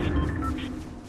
よし!